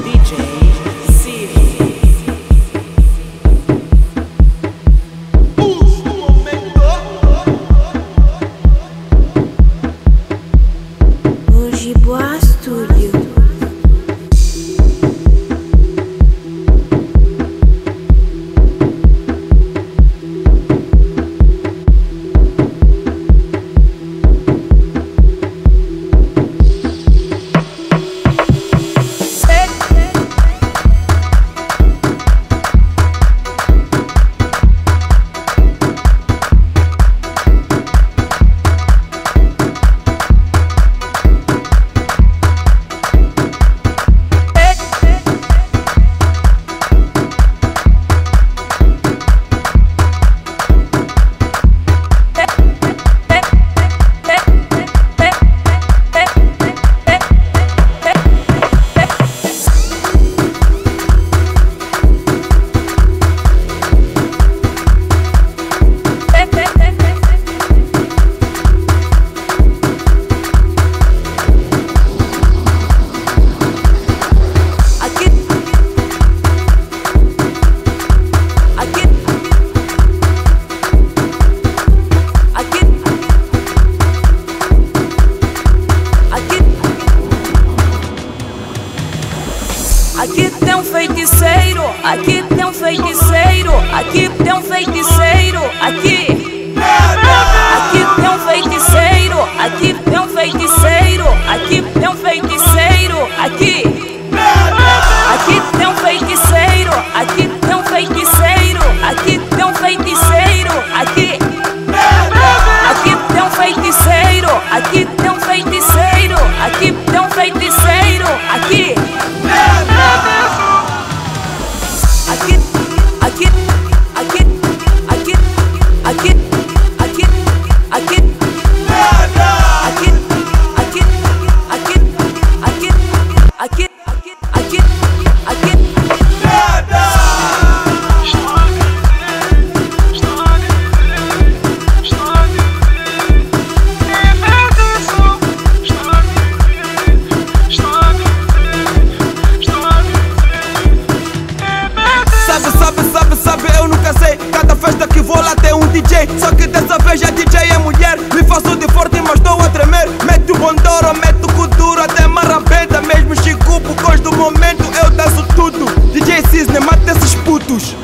DJ Aqui tem um feiticeiro, aqui tem um feiticeiro, aqui tem um feiticeiro, aqui. Sei. Cada festa que vou lá tem um DJ. Só que dessa vez a DJ é mulher. Me faço de forte, mas estou a tremer. Mete o bondoro, mete o kuduro, até marabenta. Mesmo Chico, por do momento eu danço tudo. DJ Cisne, mata esses putos.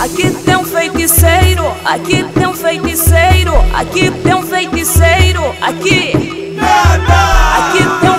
Aqui tem um feiticeiro, aqui tem um feiticeiro, aqui tem um feiticeiro, aqui. Aqui tem um